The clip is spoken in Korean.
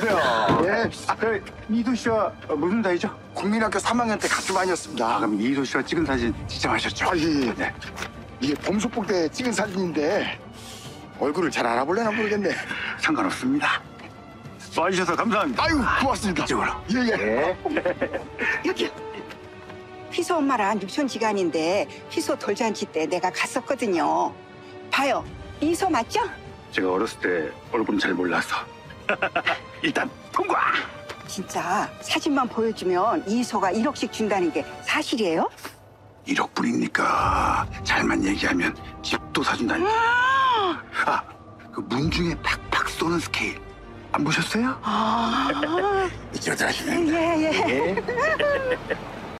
오세요. 예. 아, 그 이도 씨와 무슨 사이죠? 국민학교 3학년 때 같이 아, 다녔습니다. 그럼 이도 씨와 찍은 사진 지참하셨죠? 아, 예, 예. 네. 이게 봄소폭 때 찍은 사진인데 얼굴을 잘 알아볼려나 모르겠네. 상관없습니다. 와주셔서 감사합니다. 아유, 고맙습니다. 이쪽으로. 예, 예. 여기 희소 엄마랑 유치원 기간인데 희소 돌잔치 때 내가 갔었거든요. 봐요. 이소 맞죠? 제가 어렸을 때 얼굴은 잘 몰라서. 일단 통과! 진짜 사진만 보여주면 이소가 1억씩 준다는 게 사실이에요? 1억 뿐이니까 잘만 얘기하면 집도 사준다니. 아, 그 문중에 팍팍 쏘는 스케일 안 보셨어요? 아, 이쪽으로 들어가시면 예, 예.